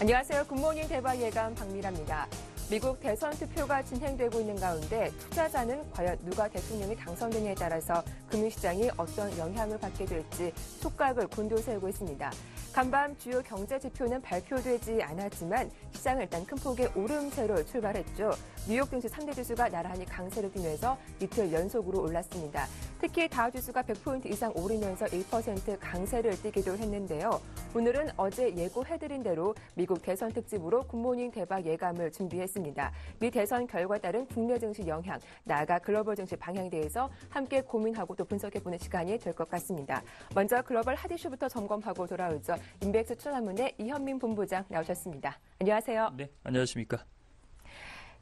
안녕하세요. 굿모닝 대박 예감 박미라입니다. 미국 대선 투표가 진행되고 있는 가운데 투자자는 과연 누가 대통령이 당선되냐에 따라서 금융시장이 어떤 영향을 받게 될지 촉각을 곤두세우고 있습니다. 간밤 주요 경제 지표는 발표되지 않았지만 시장은 일단 큰 폭의 오름세로 출발했죠. 뉴욕 증시 3대 지수가 나란히 강세를 띠면서 이틀 연속으로 올랐습니다. 특히 다우 지수가 100포인트 이상 오르면서 1% 강세를 띠기도 했는데요. 오늘은 어제 예고해드린 대로 미국 대선 특집으로 굿모닝 대박 예감을 준비했습니다. 미 대선 결과에 따른 국내 증시 영향, 나아가 글로벌 증시 방향에 대해서 함께 고민하고 또 분석해보는 시간이 될 것 같습니다. 먼저 글로벌 핫이슈부터 점검하고 돌아오죠. 인백스 출산문의 이현민 본부장 나오셨습니다. 안녕하세요. 네, 안녕하십니까.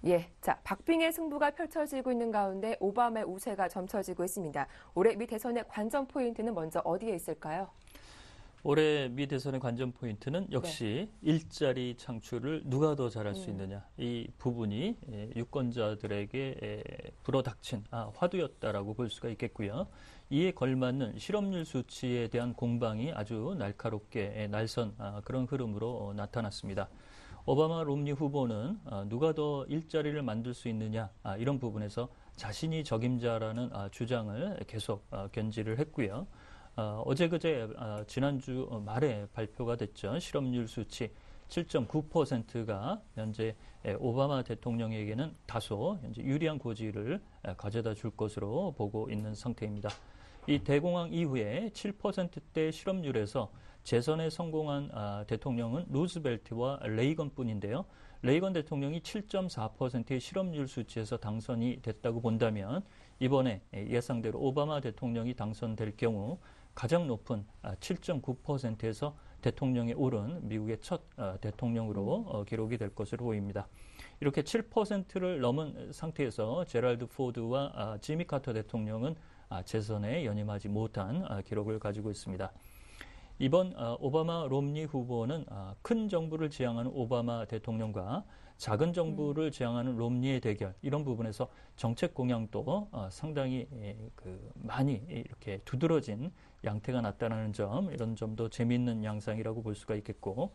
예, 자 박빙의 승부가 펼쳐지고 있는 가운데 오바마의 우세가 점쳐지고 있습니다. 올해 미 대선의 관전 포인트는 먼저 어디에 있을까요? 올해 미 대선의 관전 포인트는 역시 네. 일자리 창출을 누가 더 잘할 수 음. 있느냐 이 부분이 예, 유권자들에게 불어닥친 아, 화두였다라고 볼 수가 있겠고요. 이에 걸맞는 실업률 수치에 대한 공방이 아주 날카롭게 날선 아, 그런 흐름으로 어, 나타났습니다. 오바마 롬니 후보는 아, 누가 더 일자리를 만들 수 있느냐 이런 부분에서 자신이 적임자라는 주장을 계속 어, 견지를 했고요. 어, 어제 그제 어, 지난주 말에 발표가 됐죠. 실업률 수치 7.9%가 현재 오바마 대통령에게는 다소 현재 유리한 고지를 가져다 줄 것으로 보고 있는 상태입니다. 이 대공황 이후에 7%대 실업률에서 재선에 성공한 아, 대통령은 루즈벨트와 레이건뿐인데요. 레이건 대통령이 7.4%의 실업률 수치에서 당선이 됐다고 본다면 이번에 예상대로 오바마 대통령이 당선될 경우 가장 높은 7.9%에서 아, 대통령에 오른 미국의 첫 아, 대통령으로 어, 기록이 될 것으로 보입니다. 이렇게 7%를 넘은 상태에서 제랄드 포드와 아, 지미 카터 대통령은 재선에 연임하지 못한 기록을 가지고 있습니다. 이번 어, 오바마 롬니 후보는 어, 큰 정부를 지향하는 오바마 대통령과 작은 정부를 지향하는 롬니의 대결 이런 부분에서 정책 공약도 어, 상당히 예, 그 많이 이렇게 두드러진 양태가 났다는 점 이런 점도 재미있는 양상이라고 볼 수가 있겠고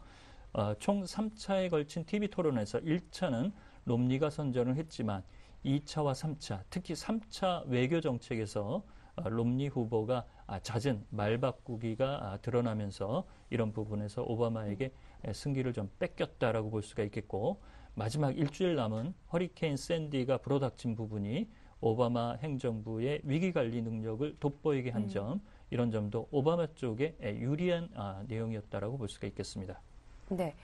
총 3차에 걸친 TV 토론에서 1차는 롬니가 선전을 했지만 2차와 3차 특히 3차 외교 정책에서 어, 롬니 후보가 아, 잦은 말 바꾸기가 아, 드러나면서 이런 부분에서 오바마에게 승기를 좀 뺏겼다라고 볼 수가 있겠고 마지막 일주일 남은 허리케인 샌디가 불어닥친 부분이 오바마 행정부의 위기 관리 능력을 돋보이게 한 음. 점, 음. 이런 점도 오바마 쪽에 유리한 아, 내용이었다라고 볼 수가 있겠습니다. 네.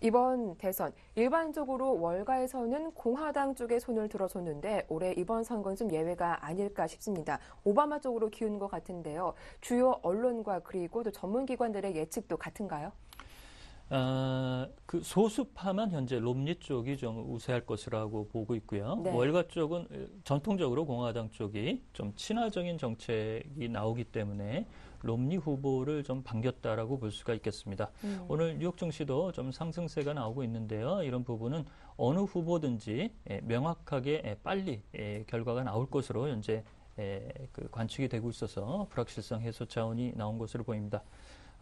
이번 대선 일반적으로 월가에서는 공화당 쪽에 손을 들어줬는데 올해 이번 선거는 좀 예외가 아닐까 싶습니다. 오바마 쪽으로 기운 것 같은데요. 주요 언론과 그리고 또 전문기관들의 예측도 같은가요? 어, 그 소수파만 현재 롬니 쪽이 좀 우세할 것이라고 보고 있고요. 네. 월가 쪽은 전통적으로 공화당 쪽이 좀 친화적인 정책이 나오기 때문에 롬니 후보를 좀 반겼다라고 볼 수가 있겠습니다. 음. 오늘 뉴욕 증시도 좀 상승세가 나오고 있는데요. 이런 부분은 어느 후보든지 명확하게 빨리 결과가 나올 것으로 현재 그 관측이 되고 있어서 불확실성 해소 차원이 나온 것으로 보입니다.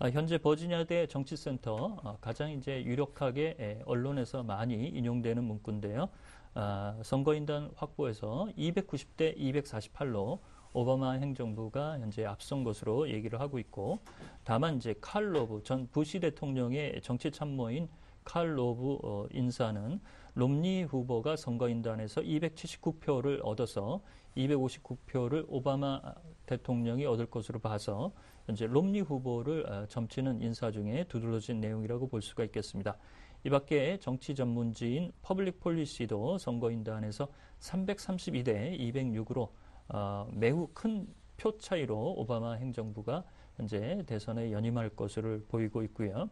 아, 현재 버지니아대 정치센터 아, 가장 이제 유력하게 언론에서 많이 인용되는 문구인데요. 아, 선거인단 확보에서 290대 248로 오바마 행정부가 현재 앞선 것으로 얘기를 하고 있고 다만 이제 칼 로브 전 부시 대통령의 정치 참모인 칼 로브 어, 인사는 롬니 후보가 선거인단에서 279표를 얻어서 259표를 오바마 대통령이 얻을 것으로 봐서 현재 롬니 후보를 어, 점치는 인사 중에 두드러진 내용이라고 볼 수가 있겠습니다. 이 밖에 정치 전문지인 퍼블릭 폴리시도 선거인단에서 332대 206으로 어, 매우 큰 표 차이로 오바마 행정부가 현재 대선에 연임할 것을 보이고 있고요.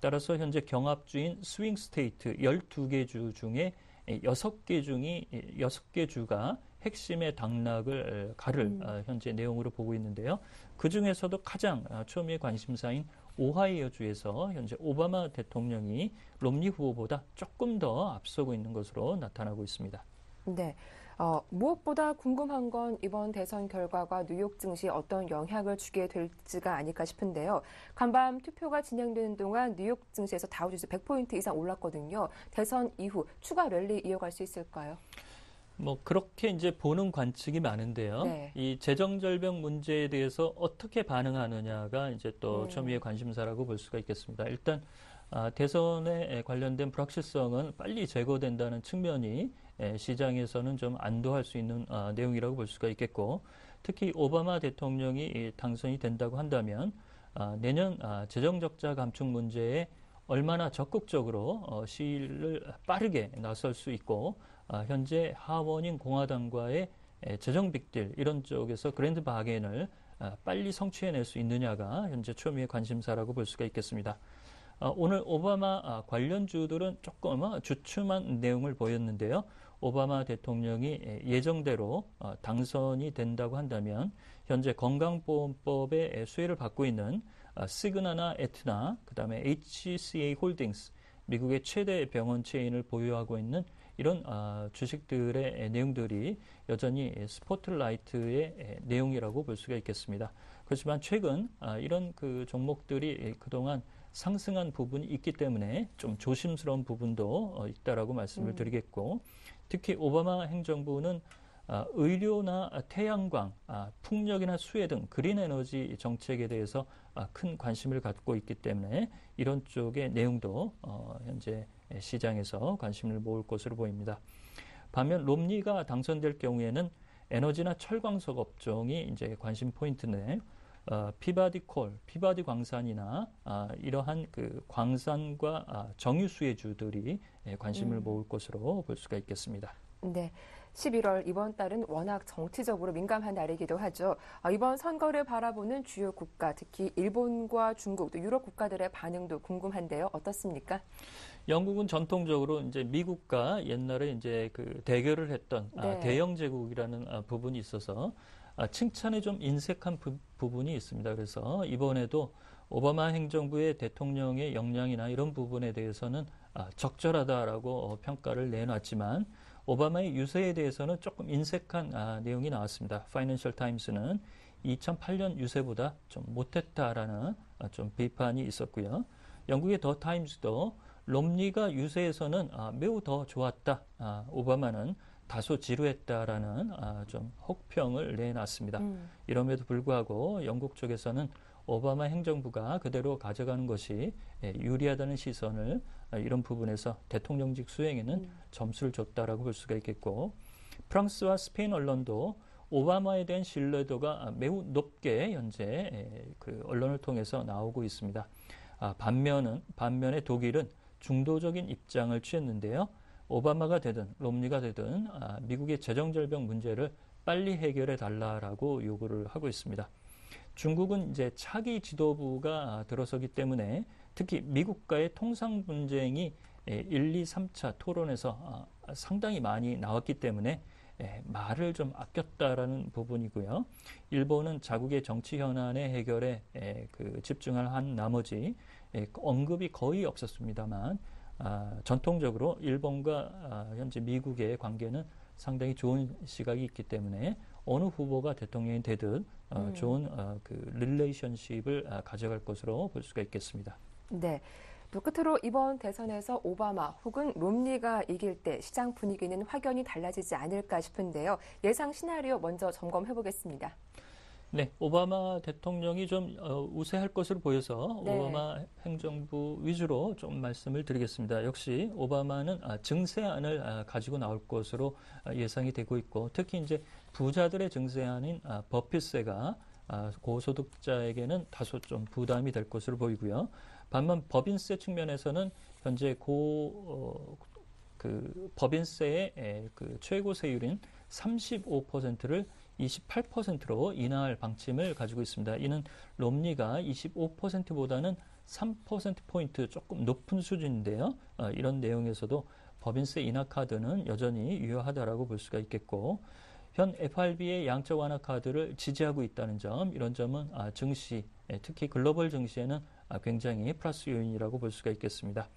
따라서 현재 경합주인 swing state 12개 주 중에 6개 중이 6개 주가 핵심의 당락을 가를 음. 어, 현재 내용으로 보고 있는데요. 그 중에서도 가장 어, 초미의 관심사인 오하이오주에서 현재 오바마 대통령이 롬니 후보보다 조금 더 앞서고 있는 것으로 나타나고 있습니다. 네. 어, 무엇보다 궁금한 건 이번 대선 결과가 뉴욕 증시에 어떤 영향을 주게 될지가 아닐까 싶은데요. 간밤 투표가 진행되는 동안 뉴욕 증시에서 다우지수 100포인트 이상 올랐거든요. 대선 이후 추가 랠리 이어갈 수 있을까요? 뭐 그렇게 이제 보는 관측이 많은데요. 네. 이 재정 절벽 문제에 대해서 어떻게 반응하느냐가 이제 또 음. 초미의 관심사라고 볼 수가 있겠습니다. 일단 아, 대선에 관련된 불확실성은 빨리 제거된다는 측면이 에, 시장에서는 좀 안도할 수 있는 아, 내용이라고 볼 수가 있겠고 특히 오바마 대통령이 이 당선이 된다고 한다면 아, 내년 아, 재정 적자 감축 문제에 얼마나 적극적으로 어, 시일을 빠르게 나설 수 있고 아, 현재 하원인 공화당과의 에, 재정 빅딜 이런 쪽에서 그랜드 바겐을 아, 빨리 성취해낼 수 있느냐가 현재 초미의 관심사라고 볼 수가 있겠습니다. 아, 오늘 오바마 아, 관련주들은 조금 어, 주춤한 내용을 보였는데요. 오바마 대통령이 에, 예정대로 어, 당선이 된다고 한다면 현재 건강보험법의 에, 수혜를 받고 있는 아, 시그나나 에트나, 그 다음에 HCA 홀딩스, 미국의 최대 병원 체인을 보유하고 있는 이런 아, 주식들의 에, 내용들이 여전히 에, 스포트라이트의 에, 내용이라고 볼 수가 있겠습니다. 그렇지만 최근 아, 이런 그 종목들이 에, 그동안 상승한 부분이 있기 때문에 좀 조심스러운 부분도 어, 있다라고 말씀을 음. 드리겠고 특히 오바마 행정부는 아, 의료나 태양광, 아, 풍력이나 수력 등 그린 에너지 정책에 대해서 아, 큰 관심을 갖고 있기 때문에 이런 쪽의 내용도 어, 현재 시장에서 관심을 모을 것으로 보입니다. 반면 롬니가 당선될 경우에는 에너지나 철광석 업종이 이제 관심 포인트인데 어, 피바디 콜, 피바디 광산이나 아, 이러한 그 광산과 아, 정유 수혜주들이 예, 관심을 음. 모을 것으로 볼 수가 있겠습니다. 네. 11월 이번 달은 워낙 정치적으로 민감한 달이기도 하죠. 아, 이번 선거를 바라보는 주요 국가, 특히 일본과 중국, 또 유럽 국가들의 반응도 궁금한데요. 어떻습니까? 영국은 전통적으로 이제 미국과 옛날에 이제 그 대결을 했던 아, 네. 대영 제국이라는 아, 부분이 있어서 아, 칭찬에 좀 인색한 부, 부분이 있습니다. 그래서 이번에도 오바마 행정부의 대통령의 역량이나 이런 부분에 대해서는 아, 적절하다라고 어, 평가를 내놨지만 오바마의 유세에 대해서는 조금 인색한 아, 내용이 나왔습니다. 파이낸셜 타임스는 2008년 유세보다 좀 못했다라는 아, 좀 비판이 있었고요. 영국의 더 타임스도 롬니가 유세에서는 아, 매우 더 좋았다. 아, 오바마는 다소 지루했다라는 아, 좀 혹평을 내놨습니다. 음. 이럼에도 불구하고 영국 쪽에서는 오바마 행정부가 그대로 가져가는 것이 예, 유리하다는 시선을 아, 이런 부분에서 대통령직 수행에는 음. 점수를 줬다라고 볼 수가 있겠고 프랑스와 스페인 언론도 오바마에 대한 신뢰도가 아, 매우 높게 현재 에, 그 언론을 통해서 나오고 있습니다. 아, 반면은 반면에 독일은 중도적인 입장을 취했는데요. 오바마가 되든 롬니가 되든 아, 미국의 재정 절벽 문제를 빨리 해결해 달라라고 요구를 하고 있습니다. 중국은 이제 차기 지도부가 아, 들어서기 때문에 특히 미국과의 통상 분쟁이 에, 1, 2, 3차 토론에서 아, 상당히 많이 나왔기 때문에 에, 말을 좀 아꼈다라는 부분이고요. 일본은 자국의 정치 현안의 해결에 에, 그 집중을 한 나머지 에, 언급이 거의 없었습니다만 아, 전통적으로 일본과 아, 현재 미국의 관계는 상당히 좋은 시각이 있기 때문에 어느 후보가 대통령이 되든 어, 음. 좋은 어, 그 relationship을 아, 가져갈 것으로 볼 수가 있겠습니다. 네. 또 끝으로 이번 대선에서 오바마 혹은 롬니가 이길 때 시장 분위기는 확연히 달라지지 않을까 싶은데요. 예상 시나리오 먼저 점검해 보겠습니다. 네, 오바마 대통령이 좀 어, 우세할 것으로 보여서 네. 오바마 행정부 위주로 좀 말씀을 드리겠습니다. 역시 오바마는 아, 증세안을 아, 가지고 나올 것으로 아, 예상이 되고 있고 특히 이제 부자들의 증세안인 아, 버핏세가 아, 고소득자에게는 다소 좀 부담이 될 것으로 보이고요. 반면 법인세 측면에서는 현재 고 어, 그 법인세의 에, 그 최고 세율인 35%를 28%로 인하할 방침을 가지고 있습니다. 이는 롬니가 25%보다는 3%포인트 조금 높은 수준인데요. 어, 이런 내용에서도 법인세 인하 카드는 여전히 유효하다라고 볼 수가 있겠고, 현 FRB의 양적 완화 카드를 지지하고 있다는 점, 이런 점은 아, 증시, 예, 특히 글로벌 증시에는 아, 굉장히 플러스 요인이라고 볼 수가 있겠습니다.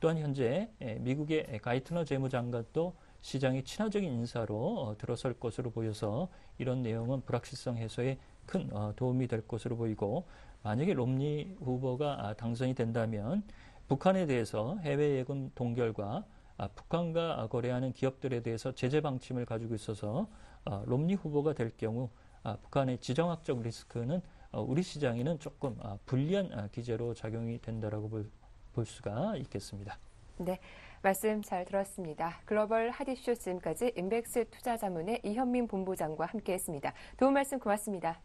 또한 현재 예, 미국의 가이트너 재무장관도 시장의 친화적인 인사로 어, 들어설 것으로 보여서 이런 내용은 불확실성 해소에 큰 어, 도움이 될 것으로 보이고 만약에 롬니 후보가 아, 당선이 된다면 북한에 대해서 해외 예금 동결과 아, 북한과 거래하는 기업들에 대해서 제재 방침을 가지고 있어서 어, 롬니 후보가 될 경우 아, 북한의 지정학적 리스크는 어, 우리 시장에는 조금 아, 불리한 아, 기제로 작용이 된다라고 볼, 볼 수가 있겠습니다. 네, 말씀 잘 들었습니다. 글로벌 핫이슈 지금까지 인백스 투자자문의 이현민 본부장과 함께했습니다. 도움 말씀 고맙습니다.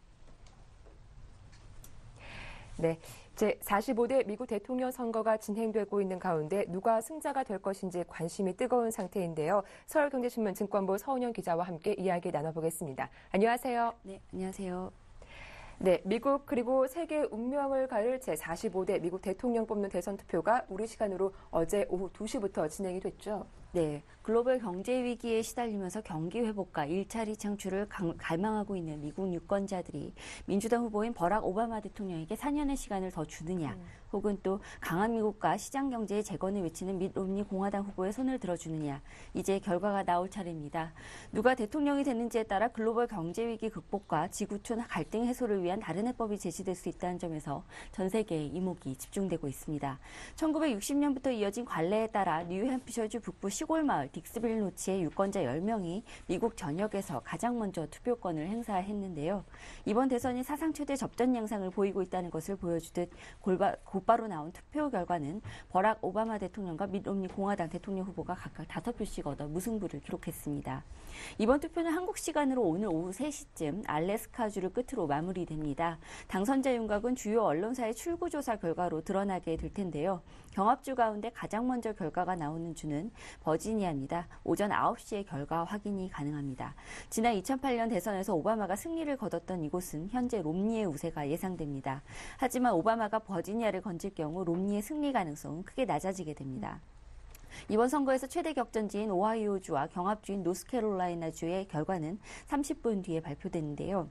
네, 제 45대 미국 대통령 선거가 진행되고 있는 가운데 누가 승자가 될 것인지 관심이 뜨거운 상태인데요. 서울경제신문 증권부 서은영 기자와 함께 이야기 나눠보겠습니다. 안녕하세요. 네, 안녕하세요. 네, 미국 그리고 세계 운명을 가를 제45대 미국 대통령 뽑는 대선 투표가 우리 시간으로 어제 오후 2시부터 진행이 됐죠. 네, 글로벌 경제 위기에 시달리면서 경기 회복과 일자리 창출을 강, 갈망하고 있는 미국 유권자들이 민주당 후보인 버락 오바마 대통령에게 4년의 시간을 더 주느냐, 음. 혹은 또 강한 미국과 시장 경제의 재건을 외치는 밋 롬니 공화당 후보의 손을 들어주느냐, 이제 결과가 나올 차례입니다. 누가 대통령이 됐는지에 따라 글로벌 경제 위기 극복과 지구촌 갈등 해소를 위한 다른 해법이 제시될 수 있다는 점에서 전 세계의 이목이 집중되고 있습니다. 1960년부터 이어진 관례에 따라 뉴햄피셔주 북부 시골 마을 딕스빌 노치의 유권자 10명이 미국 전역에서 가장 먼저 투표권을 행사했는데요. 이번 대선이 사상 최대 접전 양상을 보이고 있다는 것을 보여주듯 골바, 곧바로 나온 투표 결과는 버락 오바마 대통령과 밋 롬니 공화당 대통령 후보가 각각 5표씩 얻어 무승부를 기록했습니다. 이번 투표는 한국 시간으로 오늘 오후 3시쯤 알래스카주를 끝으로 마무리됩니다. 당선자 윤곽은 주요 언론사의 출구조사 결과로 드러나게 될 텐데요. 경합주 가운데 가장 먼저 결과가 나오는 주는 버지니아입니다. 오전 9시에 결과 확인이 가능합니다. 지난 2008년 대선에서 오바마가 승리를 거뒀던 이곳은 현재 롬니의 우세가 예상됩니다. 하지만 오바마가 버지니아를 건질 경우 롬니의 승리 가능성은 크게 낮아지게 됩니다. 이번 선거에서 최대 격전지인 오하이오주와 경합주인 노스캐롤라이나주의 결과는 30분 뒤에 발표되는데요.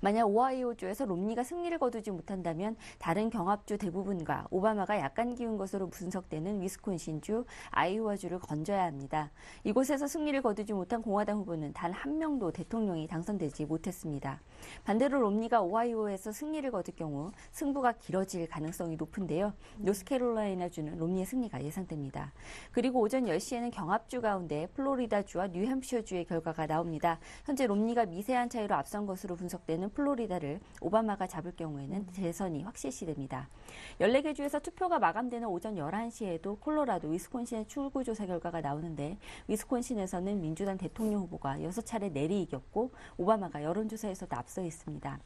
만약 오하이오주에서 롬니가 승리를 거두지 못한다면 다른 경합주 대부분과 오바마가 약간 기운 것으로 분석되는 위스콘신주, 오하이오주를 건져야 합니다. 이곳에서 승리를 거두지 못한 공화당 후보는 단 한 명도 대통령이 당선되지 못했습니다. 반대로 롬니가 오하이오에서 승리를 거둘 경우 승부가 길어질 가능성이 높은데요. 노스캐롤라이나주는 롬니의 승리가 예상됩니다. 그리고 오전 10시에는 경합주 가운데 플로리다주와 뉴햄셔주의 결과가 나옵니다. 현재 롬니가 미세한 차이로 앞선 것으로 분석되는 되는 플로리다를 오바마가 잡을 경우에는 대선이 확실시 됩니다. 14개 주에서 투표가 마감되는 오전 11시에도 콜로라도, 위스콘신의 출구조사 결과가 나오는데 위스콘신에서는 민주당 대통령 후보가 6차례 내리 이겼고 오바마가 여론조사에서도 앞서 있습니다.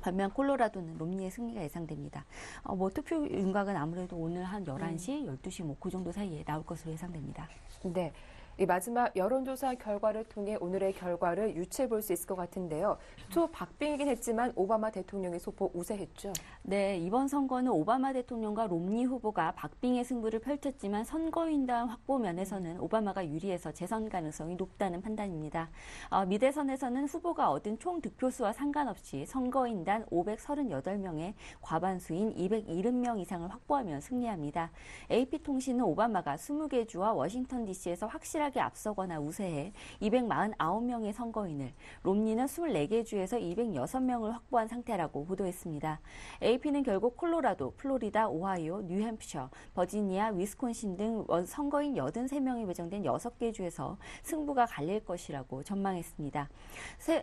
반면 콜로라도는 롬니의 승리가 예상됩니다. 어, 뭐 투표 윤곽은 아무래도 오늘 한 11시, 음. 12시 뭐 그 정도 사이에 나올 것으로 예상됩니다. 네. 이 마지막 여론조사 결과를 통해 오늘의 결과를 유추해 볼 수 있을 것 같은데요. 초 박빙이긴 했지만 오바마 대통령이 소폭 우세했죠. 네, 이번 선거는 오바마 대통령과 롬니 후보가 박빙의 승부를 펼쳤지만 선거인단 확보 면에서는 오바마가 유리해서 재선 가능성이 높다는 판단입니다. 어, 미대선에서는 후보가 얻은 총 득표수와 상관없이 선거인단 538명의 과반수인 270명 이상을 확보하면 승리합니다. AP통신은 오바마가 20개 주와 워싱턴 DC에서 확실하게 확실하게 앞서거나 우세해 249명의 선거인을, 롬니는 24개 주에서 206명을 확보한 상태라고 보도했습니다. AP는 결국 콜로라도, 플로리다, 오하이오, 뉴햄프셔, 버지니아, 위스콘신 등 선거인 83명이 배정된 6개 주에서 승부가 갈릴 것이라고 전망했습니다.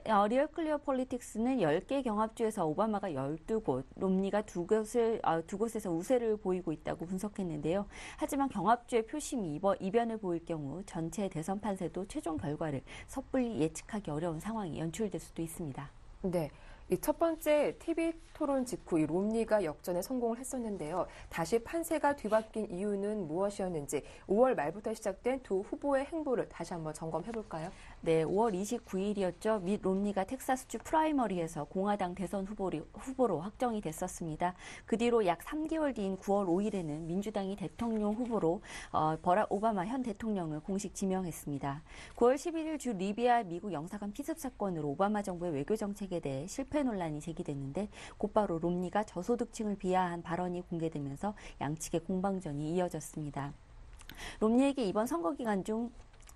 어, 리얼 클리어 폴리틱스는 10개 경합주에서 오바마가 12곳, 롬니가 두 곳을, 어, 두 곳에서 우세를 보이고 있다고 분석했는데요. 하지만 경합주의 표심이 이변을 보일 경우 전체 전체 대선 판세도 최종 결과를 섣불리 예측하기 어려운 상황이 연출될 수도 있습니다. 네. 이 첫 번째 TV 토론 직후 이 롬니가 역전에 성공을 했었는데요. 다시 판세가 뒤바뀐 이유는 무엇이었는지 5월 말부터 시작된 두 후보의 행보를 다시 한번 점검해 볼까요? 네, 5월 29일이었죠. 밋 롬니가 텍사스주 프라이머리에서 공화당 대선 후보로, 확정이 됐었습니다. 그 뒤로 약 3개월 뒤인 9월 5일에는 민주당이 대통령 후보로 어, 버락 오바마 현 대통령을 공식 지명했습니다. 9월 11일 주 리비아 미국 영사관 피습 사건으로 오바마 정부의 외교 정책에 대해 실패 논란이 제기됐는데 곧바로 롬니가 저소득층을 비하한 발언이 공개되면서 양측의 공방전이 이어졌습니다. 롬니에게 이번 선거 기간 중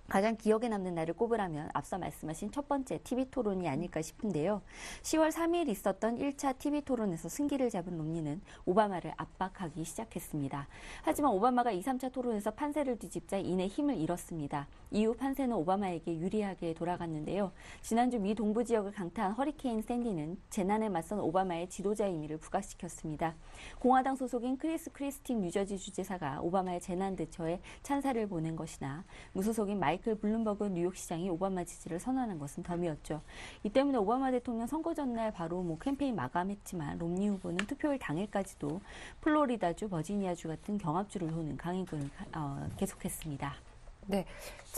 가장 기억에 남는 날을 꼽으라면 앞서 말씀하신 첫 번째 TV 토론이 아닐까 싶은데요. 10월 3일 있었던 1차 TV 토론에서 승기를 잡은 롬니는 오바마를 압박하기 시작했습니다. 하지만 오바마가 2, 3차 토론에서 판세를 뒤집자 이내 힘을 잃었습니다. 이후 판세는 오바마에게 유리하게 돌아갔는데요. 지난주 미 동부 지역을 강타한 허리케인 샌디는 재난에 맞선 오바마의 지도자의 의미를 부각시켰습니다. 공화당 소속인 크리스 크리스티 뉴저지 주지사가 오바마의 재난 대처에 찬사를 보낸 것이나 무소속인 마이클 블룸버그 뉴욕시장이 오바마 지지를 선언한 것은 덤이었죠. 이 때문에 오바마 대통령 선거 전날 바로 뭐 캠페인 마감했지만 롬니 후보는 투표일 당일까지도 플로리다주, 버지니아주 같은 경합주를 도는 강행군을 어, 계속했습니다. 네.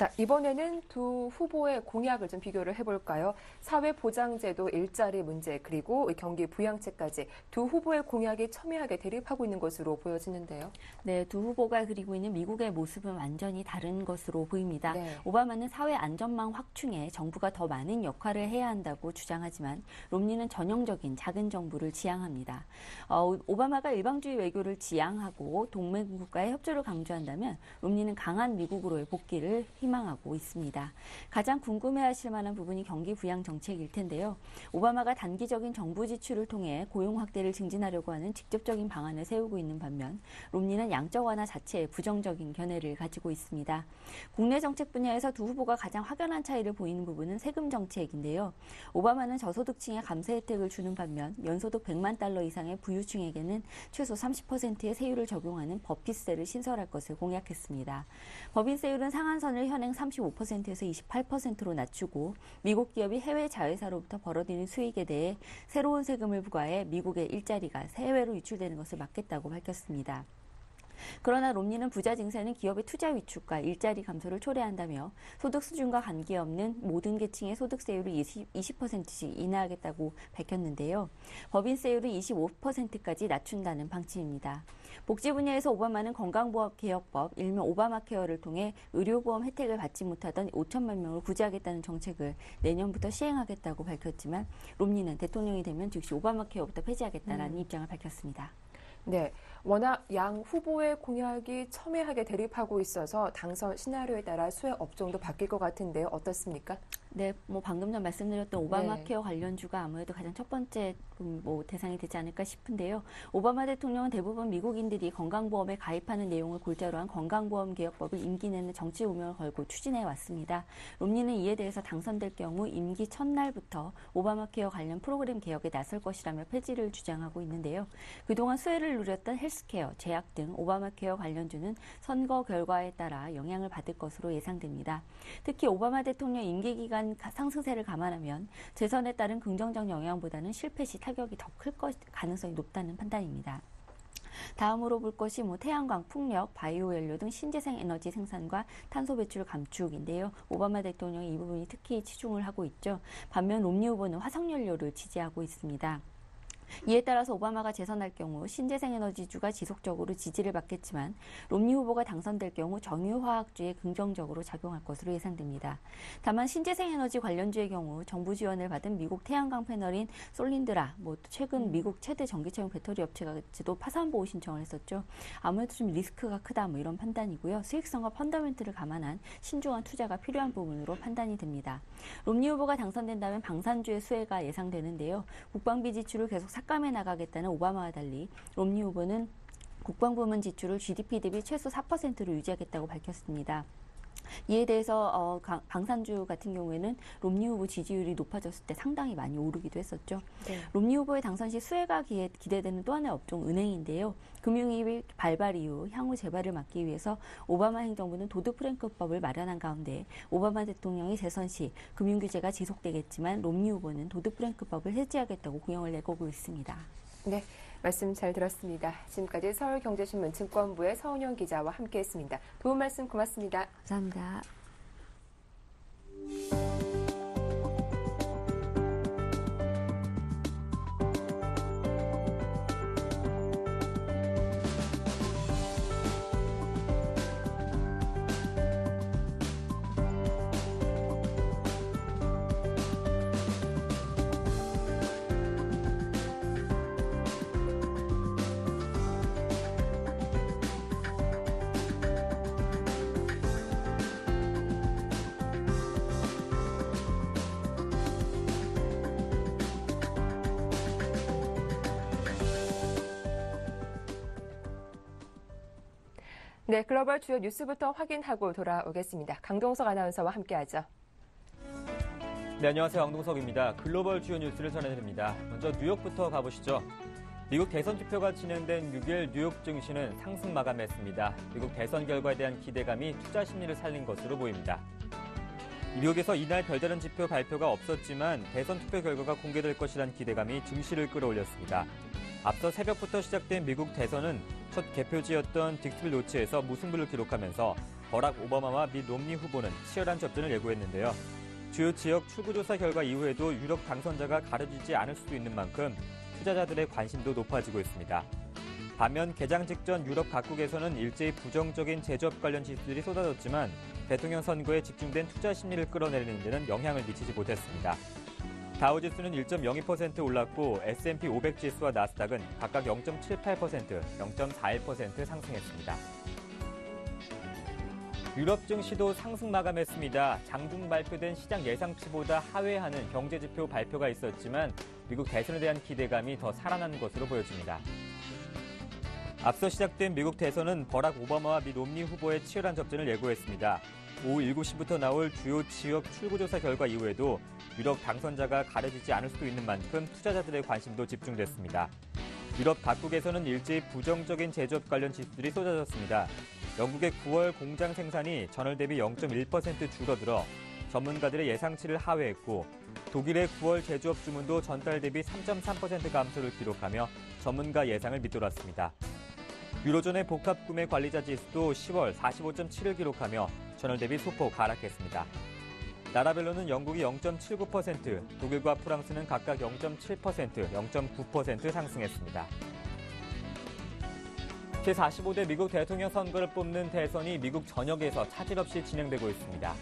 자, 이번에는 두 후보의 공약을 좀 비교를 해볼까요? 사회보장제도 일자리 문제, 그리고 경기 부양책까지 두 후보의 공약이 첨예하게 대립하고 있는 것으로 보여지는데요. 네, 두 후보가 그리고 있는 미국의 모습은 완전히 다른 것으로 보입니다. 네. 오바마는 사회 안전망 확충에 정부가 더 많은 역할을 해야 한다고 주장하지만 롬니는 전형적인 작은 정부를 지향합니다. 어, 오바마가 일방주의 외교를 지향하고 동맹 국가의 협조를 강조한다면 롬니는 강한 미국으로의 복귀를 희망하고 있습니다. 가장 궁금해하실 만한 부분이 경기 부양 정책일 텐데요. 오바마가 단기적인 정부 지출을 통해 고용 확대를 증진하려고 하는 직접적인 방안을 세우고 있는 반면 롬니는 양적 완화 자체에 부정적인 견해를 가지고 있습니다. 국내 정책 분야에서 두 후보가 가장 확연한 차이를 보이는 부분은 세금 정책인데요. 오바마는 저소득층에 감세 혜택을 주는 반면 연소득 100만 달러 이상의 부유층에게는 최소 30%의 세율을 적용하는 법피세를 신설할 것을 공약했습니다. 법인세율은 상한선을 현행 35%에서 28%로 낮추고 미국 기업이 해외 자회사로부터 벌어들이는 수익에 대해 새로운 세금을 부과해 미국의 일자리가 해외로 유출되는 것을 막겠다고 밝혔습니다. 그러나 롬니는 부자 증세는 기업의 투자 위축과 일자리 감소를 초래한다며 소득 수준과 관계없는 모든 계층의 소득세율을 20, 20%씩 인하하겠다고 밝혔는데요. 법인세율은 25%까지 낮춘다는 방침입니다. 복지 분야에서 오바마는 건강보험개혁법, 일명 오바마케어를 통해 의료보험 혜택을 받지 못하던 5천만 명을 구제하겠다는 정책을 내년부터 시행하겠다고 밝혔지만 롬니는 대통령이 되면 즉시 오바마케어부터 폐지하겠다는 음. 입장을 밝혔습니다. 네. 워낙 양 후보의 공약이 첨예하게 대립하고 있어서 당선 시나리오에 따라 수혜 업종도 바뀔 것 같은데요. 어떻습니까? 네, 뭐 방금 전 말씀드렸던 오바마 네. 케어 관련주가 아무래도 가장 첫 번째 음, 뭐 대상이 되지 않을까 싶은데요. 오바마 대통령은 대부분 미국인들이 건강보험에 가입하는 내용을 골자로 한 건강보험 개혁법을 임기 내는 정치 운명을 걸고 추진해 왔습니다. 롬니는 이에 대해서 당선될 경우 임기 첫날부터 오바마 케어 관련 프로그램 개혁에 나설 것이라며 폐지를 주장하고 있는데요. 그동안 수혜를 누렸던 헬스케어, 제약 등 오바마 케어 관련주는 선거 결과에 따라 영향을 받을 것으로 예상됩니다. 특히 오바마 대통령 임기 기간 이러한 상승세를 감안하면 재선에 따른 긍정적 영향보다는 실패 시 타격이 더 클 가능성이 높다는 판단입니다. 다음으로 볼 것이 뭐 태양광, 풍력, 바이오 연료 등 신재생 에너지 생산과 탄소 배출 감축인데요. 오바마 대통령이 이 부분이 특히 치중을 하고 있죠. 반면 롬니 후보는 화석 연료를 지지하고 있습니다. 이에 따라서 오바마가 재선할 경우 신재생 에너지주가 지속적으로 지지를 받겠지만 롬니 후보가 당선될 경우 정유화학주에 긍정적으로 작용할 것으로 예상됩니다. 다만 신재생 에너지 관련주의 경우 정부 지원을 받은 미국 태양광 패널인 솔린드라, 뭐 최근 음. 미국 최대 전기차용 배터리 업체가도 파산 보호 신청을 했었죠. 아무래도 좀 리스크가 크다 뭐 이런 판단이고요. 수익성과 펀더멘트를 감안한 신중한 투자가 필요한 부분으로 판단이 됩니다. 롬니 후보가 당선된다면 방산주의 수혜가 예상되는데요. 국방비 지출을 계속 삭 감해 나가겠다는 오바마와 달리 롬니 후보는 국방부문 지출을 GDP 대비 최소 4%로 유지하겠다고 밝혔습니다. 이에 대해서 어, 방산주 같은 경우에는 롬니 후보 지지율이 높아졌을 때 상당히 많이 오르기도 했었죠. 네. 롬니 후보의 당선 시 수혜가 기대, 기대되는 또 하나의 업종 은행인데요. 금융위 발발 이후 향후 재발을 막기 위해서 오바마 행정부는 도드 프랭크법을 마련한 가운데 오바마 대통령이 재선 시 금융 규제가 지속되겠지만 롬니 후보는 도드 프랭크법을 해지하겠다고 공약을 내걸고 있습니다. 네. 말씀 잘 들었습니다. 지금까지 서울경제신문 증권부의 서은영 기자와 함께했습니다. 도움 말씀 고맙습니다. 감사합니다. 네, 글로벌 주요 뉴스부터 확인하고 돌아오겠습니다. 강동석 아나운서와 함께하죠. 네, 안녕하세요. 강동석입니다. 글로벌 주요 뉴스를 전해드립니다. 먼저 뉴욕부터 가보시죠. 미국 대선 투표가 진행된 6일 뉴욕 증시는 상승 마감했습니다. 미국 대선 결과에 대한 기대감이 투자 심리를 살린 것으로 보입니다. 미국에서 이날 별다른 지표 발표가 없었지만 대선 투표 결과가 공개될 것이란 기대감이 증시를 끌어올렸습니다. 앞서 새벽부터 시작된 미국 대선은 첫 개표지였던 딕스빌 노치에서 무승부를 기록하면서 버락 오바마와 미 롬니 후보는 치열한 접전을 예고했는데요. 주요 지역 출구조사 결과 이후에도 유력 당선자가 가려지지 않을 수도 있는 만큼 투자자들의 관심도 높아지고 있습니다. 반면 개장 직전 유럽 각국에서는 일제히 부정적인 제조업 관련 지수들이 쏟아졌지만 대통령 선거에 집중된 투자 심리를 끌어내리는 데는 영향을 미치지 못했습니다. 다우지수는 1.02% 올랐고 S&P 500 지수와 나스닥은 각각 0.78%, 0.41% 상승했습니다. 유럽 증시도 상승 마감했습니다. 장중 발표된 시장 예상치보다 하회하는 경제 지표 발표가 있었지만 미국 대선에 대한 기대감이 더 살아난 것으로 보여집니다. 앞서 시작된 미국 대선은 버락 오바마와 미 롬니 후보의 치열한 접전을 예고했습니다. 오후 7시부터 나올 주요 지역 출구조사 결과 이후에도 유럽 당선자가 가려지지 않을 수도 있는 만큼 투자자들의 관심도 집중됐습니다. 유럽 각국에서는 일제히 부정적인 제조업 관련 지수들이 쏟아졌습니다. 영국의 9월 공장 생산이 전월 대비 0.1% 줄어들어 전문가들의 예상치를 하회했고 독일의 9월 제조업 주문도 전달 대비 3.3% 감소를 기록하며 전문가 예상을 밑돌았습니다. 유로존의 복합 구매 관리자 지수도 10월 45.7을 기록하며 전월 대비 소폭 하락했습니다. 나라별로는 영국이 0.79%, 독일과 프랑스는 각각 0.7%, 0.9% 상승했습니다. 제45대 미국 대통령 선거를 뽑는 대선이 미국 전역에서 차질 없이 진행되고 있습니다.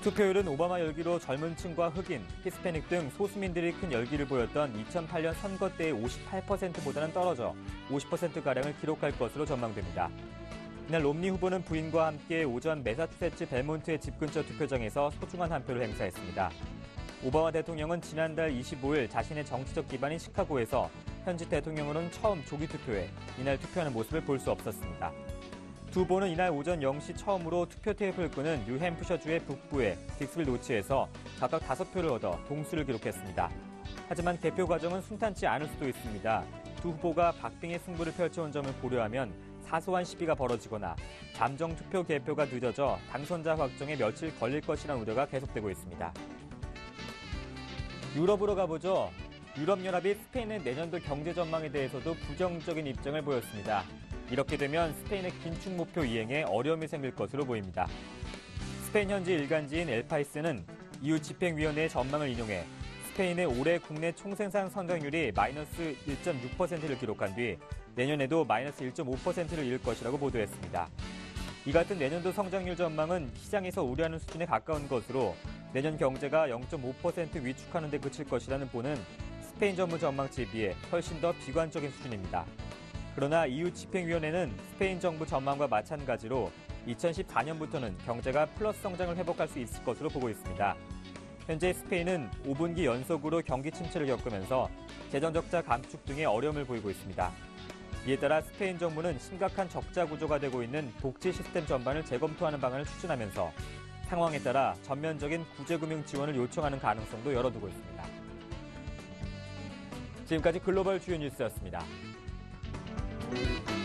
투표율은 오바마 열기로 젊은 층과 흑인, 히스패닉 등 소수민들이 큰 열기를 보였던 2008년 선거 때의 58%보다는 떨어져 50%가량을 기록할 것으로 전망됩니다. 이날 롬니 후보는 부인과 함께 오전 메사추세츠 벨몬트의 집 근처 투표장에서 소중한 한 표를 행사했습니다. 오바마 대통령은 지난달 25일 자신의 정치적 기반인 시카고에서 현직 대통령으로는 처음 조기 투표에 이날 투표하는 모습을 볼 수 없었습니다. 두 후보는 이날 오전 0시 처음으로 투표 테이프를 끄는 뉴햄프셔주의 북부의 딕스빌 노치에서 각각 다섯 표를 얻어 동수를 기록했습니다. 하지만 개표 과정은 순탄치 않을 수도 있습니다. 두 후보가 박빙의 승부를 펼쳐온 점을 고려하면 사소한 시비가 벌어지거나 잠정 투표 개표가 늦어져 당선자 확정에 며칠 걸릴 것이라는 우려가 계속되고 있습니다. 유럽으로 가보죠. 유럽연합이 스페인의 내년도 경제 전망에 대해서도 부정적인 입장을 보였습니다. 이렇게 되면 스페인의 긴축 목표 이행에 어려움이 생길 것으로 보입니다. 스페인 현지 일간지인 엘파이스는 EU 집행위원회의 전망을 인용해 스페인의 올해 국내 총생산 성장률이 마이너스 1.6%를 기록한 뒤 내년에도 마이너스 1.5%를 이을 것이라고 보도했습니다. 이 같은 내년도 성장률 전망은 시장에서 우려하는 수준에 가까운 것으로 내년 경제가 0.5% 위축하는 데 그칠 것이라는 보는 스페인 정부 전망치에 비해 훨씬 더 비관적인 수준입니다. 그러나 EU 집행위원회는 스페인 정부 전망과 마찬가지로 2014년부터는 경제가 플러스 성장을 회복할 수 있을 것으로 보고 있습니다. 현재 스페인은 5분기 연속으로 경기 침체를 겪으면서 재정 적자 감축 등의 어려움을 보이고 있습니다. 이에 따라 스페인 정부는 심각한 적자 구조가 되고 있는 복지 시스템 전반을 재검토하는 방안을 추진하면서 상황에 따라 전면적인 구제금융 지원을 요청하는 가능성도 열어두고 있습니다. 지금까지 글로벌 주요 뉴스였습니다. Bye.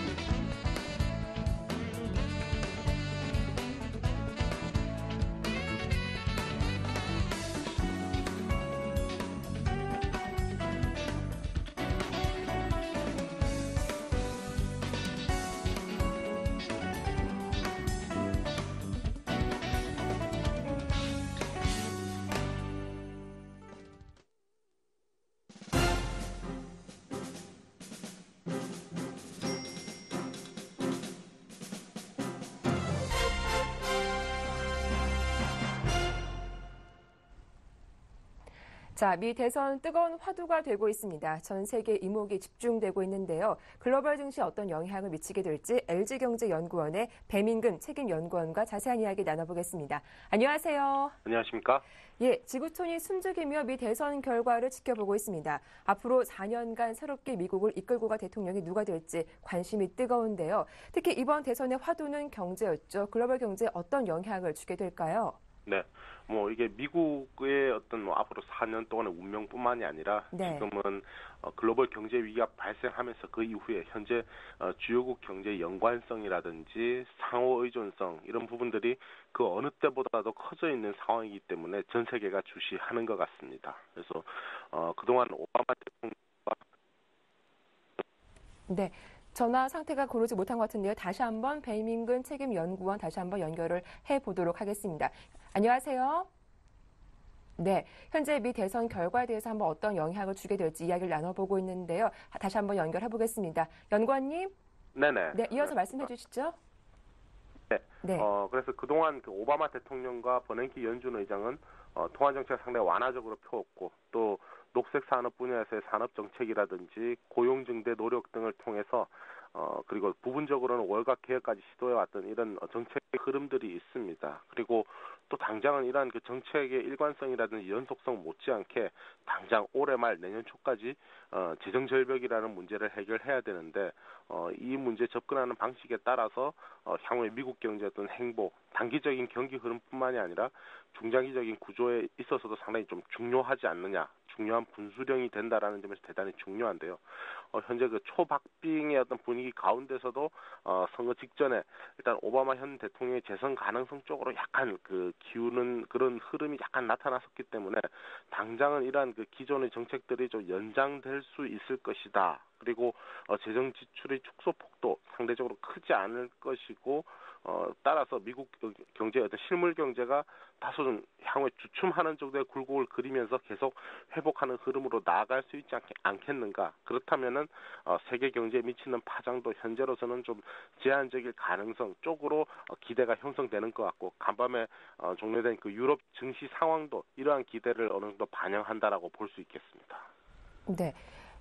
자, 미 대선 뜨거운 화두가 되고 있습니다. 전 세계 이목이 집중되고 있는데요. 글로벌 증시에 어떤 영향을 미치게 될지 LG경제연구원의 배민근 책임연구원과 자세한 이야기 나눠보겠습니다. 안녕하세요. 안녕하십니까? 예, 지구촌이 숨죽이며 미 대선 결과를 지켜보고 있습니다. 앞으로 4년간 새롭게 미국을 이끌고 갈 대통령이 누가 될지 관심이 뜨거운데요. 특히 이번 대선의 화두는 경제였죠. 글로벌 경제에 어떤 영향을 주게 될까요? 네. 뭐 이게 미국의 어떤 뭐 앞으로 4년 동안의 운명뿐만이 아니라 네. 지금은 어, 글로벌 경제 위기가 발생하면서 그 이후에 현재 어, 주요국 경제 연관성이라든지 상호 의존성 이런 부분들이 그 어느 때보다도 커져 있는 상황이기 때문에 전 세계가 주시하는 것 같습니다. 그래서 어, 그동안 오바마 대통령과 네. 전화 상태가 고르지 못한 것 같은데요. 다시 한번 배민근 책임 연구원 다시 한번 연결을 해 보도록 하겠습니다. 안녕하세요. 네. 현재 미 대선 결과에 대해서 한번 어떤 영향을 주게 될지 이야기를 나눠보고 있는데요. 다시 한번 연결해 보겠습니다. 연구원님, 네네. 네, 이어서 말씀해 주시죠. 네. 네. 어, 그래서 그동안 그 오바마 대통령과 버냉키 연준 의장은 어, 통화 정책을 상당히 완화적으로 펴왔고 또 녹색 산업 분야에서의 산업 정책이라든지 고용 증대 노력 등을 통해서 어, 그리고 부분적으로는 월각 개혁까지 시도해왔던 이런 어, 정책 흐름들이 있습니다. 그리고 또 당장은 이러한 그 정책의 일관성이라든지 연속성 못지않게 당장 올해 말 내년 초까지 어, 재정 절벽이라는 문제를 해결해야 되는데 어, 이 문제 접근하는 방식에 따라서 어, 향후에 미국 경제 어떤 행보, 단기적인 경기 흐름뿐만이 아니라 중장기적인 구조에 있어서도 상당히 좀 중요하지 않느냐, 중요한 분수령이 된다라는 점에서 대단히 중요한데요. 어, 현재 그 초박빙의 어떤 분위기 가운데서도 어, 선거 직전에 일단 오바마 현 대통령의 재선 가능성 쪽으로 약간 그 기우는 그런 흐름이 약간 나타났었기 때문에 당장은 이러한 그 기존의 정책들이 좀 연장될 수 있을 것이다. 그리고 어, 재정 지출의 축소 폭도 상대적으로 크지 않을 것이고 어, 따라서 미국 경제의 어떤 실물 경제가 다소 좀 향후에 주춤하는 정도의 굴곡을 그리면서 계속 회복하는 흐름으로 나아갈 수 있지 않, 겠는가 그렇다면은 어, 세계 경제에 미치는 파장도 현재로서는 좀 제한적일 가능성 쪽으로 어, 기대가 형성되는 것 같고 간밤에 어, 종료된 그 유럽 증시 상황도 이러한 기대를 어느 정도 반영한다라고 볼 수 있겠습니다. 네.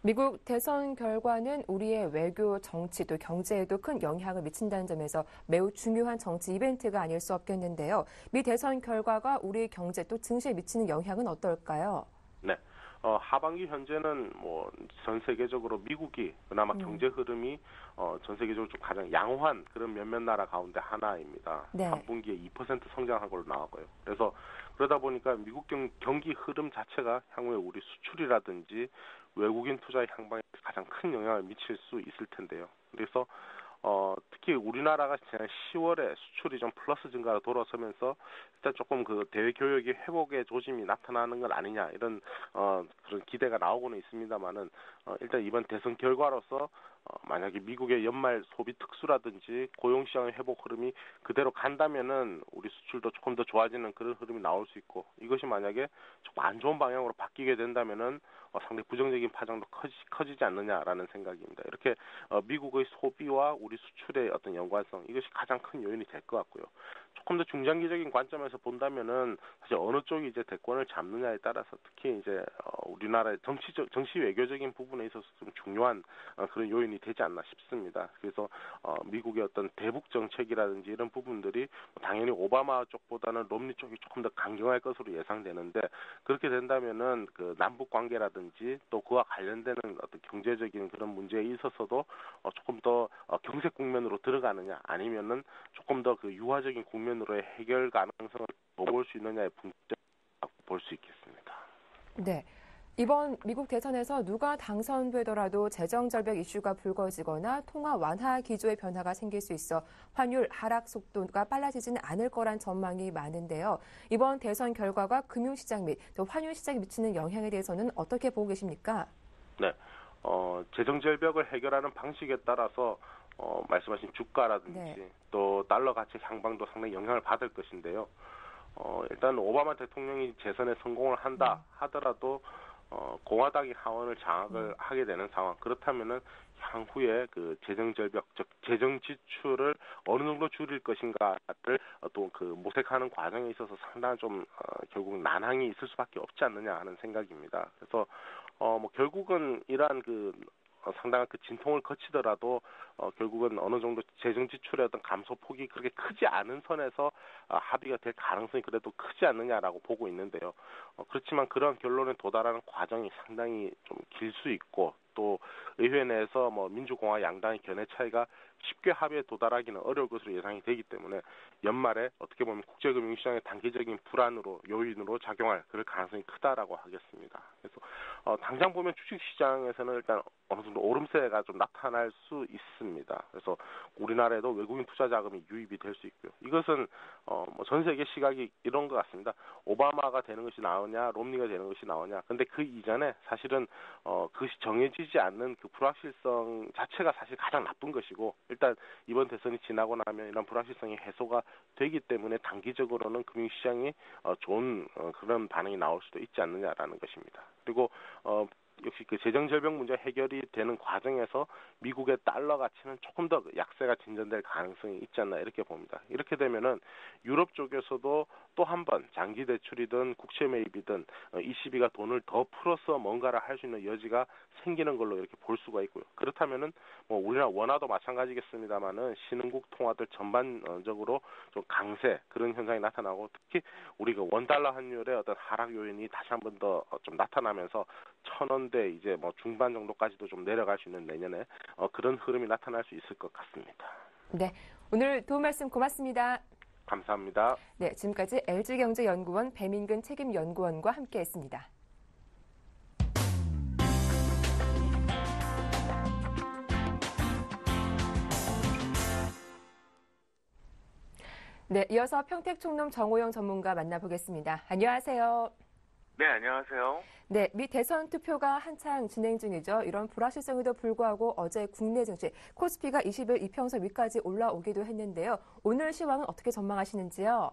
미국 대선 결과는 우리의 외교, 정치 또 경제에도 큰 영향을 미친다는 점에서 매우 중요한 정치 이벤트가 아닐 수 없겠는데요. 미 대선 결과가 우리 경제 또 증시에 미치는 영향은 어떨까요? 네. 어, 하반기 현재는 뭐 전 세계적으로 미국이 그나마 음. 경제 흐름이 어, 전 세계적으로 좀 가장 양호한 그런 몇몇 나라 가운데 하나입니다. 네. 3분기에 2% 성장한 걸로 나왔고요. 그래서 그러다 보니까 미국 경, 경기 흐름 자체가 향후에 우리 수출이라든지 외국인 투자의 향방에 가장 큰 영향을 미칠 수 있을 텐데요. 그래서 어, 특히 우리나라가 지난 10월에 수출이 좀 플러스 증가로 돌아서면서 일단 조금 그 대외 교역의 회복의 조짐이 나타나는 건 아니냐 이런 어, 그런 기대가 나오고는 있습니다만은 어, 일단 이번 대선 결과로서 어, 만약에 미국의 연말 소비 특수라든지 고용 시장의 회복 흐름이 그대로 간다면은 우리 수출도 조금 더 좋아지는 그런 흐름이 나올 수 있고 이것이 만약에 조금 안 좋은 방향으로 바뀌게 된다면은 어, 상당히 부정적인 파장도 커지, 커지지 않느냐라는 생각입니다. 이렇게 어, 미국의 소비와 우리 수출의 어떤 연관성 이것이 가장 큰 요인이 될 것 같고요. 조금 더 중장기적인 관점에서 본다면은 사실 어느 쪽이 이제 대권을 잡느냐에 따라서 특히 이제 어, 우리나라의 정치적 정치 외교적인 부분 에 있어서 좀 중요한 어, 그런 요인이 되지 않나 싶습니다. 그래서 어, 미국의 어떤 대북 정책이라든지 이런 부분들이 당연히 오바마 쪽보다는 롬니 쪽이 조금 더 강경할 것으로 예상되는데 그렇게 된다면은 그 남북 관계라든지 또 그와 관련되는 어떤 경제적인 그런 문제에 있어서도 어, 조금 더 어, 경색 국면으로 들어가느냐 아니면은 조금 더 그 유화적인 국면으로의 해결 가능성을 볼수 있느냐의 분점이라고 볼수 있겠습니다. 네. 이번 미국 대선에서 누가 당선되더라도 재정 절벽 이슈가 불거지거나 통화 완화 기조의 변화가 생길 수 있어 환율 하락 속도가 빨라지지는 않을 거란 전망이 많은데요. 이번 대선 결과가 금융시장 및또 환율 시장에 미치는 영향에 대해서는 어떻게 보고 계십니까? 네. 어, 재정 절벽을 해결하는 방식에 따라서 어, 말씀하신 주가라든지 네. 또 달러 가치 향방도 상당히 영향을 받을 것인데요. 어, 일단 오바마 대통령이 재선에 성공을 한다 음. 하더라도 어, 공화당이 하원을 장악을 하게 되는 상황. 그렇다면은 향후에 그 재정 절벽, 즉 재정 지출을 어느 정도 줄일 것인가를 또 그 모색하는 과정에 있어서 상당히 좀 어, 결국 난항이 있을 수밖에 없지 않느냐 하는 생각입니다. 그래서 어 뭐 결국은 이러한 그 어, 상당한 그 진통을 거치더라도 어, 결국은 어느 정도 재정 지출의 어떤 감소 폭이 그렇게 크지 않은 선에서 어, 합의가 될 가능성이 그래도 크지 않느냐라고 보고 있는데요. 어, 그렇지만 그런 결론에 도달하는 과정이 상당히 좀 길 수 있고 또 의회 내에서 뭐 민주공화 양당의 견해 차이가 쉽게 합의에 도달하기는 어려울 것으로 예상이 되기 때문에 연말에 어떻게 보면 국제금융시장의 단기적인 불안으로 요인으로 작용할 그럴 가능성이 크다라고 하겠습니다. 그래서 어, 당장 보면 주식시장에서는 일단 어느 정도 오름세가 좀 나타날 수 있습니다. 그래서 우리나라에도 외국인 투자 자금이 유입이 될 수 있고요. 이것은 어, 뭐 전 세계 시각이 이런 것 같습니다. 오바마가 되는 것이 나오냐, 롬니가 되는 것이 나오냐. 근데 그 이전에 사실은 어, 그것이 정해지지 않는 그 불확실성 자체가 사실 가장 나쁜 것이고 일단 이번 대선이 지나고 나면 이런 불확실성이 해소가 되기 때문에 단기적으로는 금융시장이 어, 좋은 어, 그런 반응이 나올 수도 있지 않느냐라는 것입니다. 그리고 어, 역시 그 재정 절벽 문제 해결이 되는 과정에서 미국의 달러 가치는 조금 더 약세가 진전될 가능성이 있지 않나 이렇게 봅니다. 이렇게 되면은 유럽 쪽에서도 또 한 번 장기 대출이든 국채 매입이든 ECB가 돈을 더 풀어서 뭔가를 할 수 있는 여지가 생기는 걸로 이렇게 볼 수가 있고요. 그렇다면은 뭐 우리나라 원화도 마찬가지겠습니다만은 신흥국 통화들 전반적으로 좀 강세 그런 현상이 나타나고 특히 우리가 원 달러 환율의 어떤 하락 요인이 다시 한 번 더 좀 나타나면서 천 원대 이제 뭐 중반 정도까지도 좀 내려갈 수 있는 내년에 어, 그런 흐름이 나타날 수 있을 것 같습니다. 네, 오늘 도움 말씀 고맙습니다. 감사합니다. 네, 지금까지 LG경제연구원 배민근 책임연구원과 함께했습니다. 네, 이어서 평택총론 정호영 전문가 만나보겠습니다. 안녕하세요. 네, 안녕하세요. 네, 미 대선 투표가 한창 진행 중이죠. 이런 불확실성에도 불구하고 어제 국내 증시 코스피가 20일 이평선 위까지 올라오기도 했는데요. 오늘 시황은 어떻게 전망하시는지요?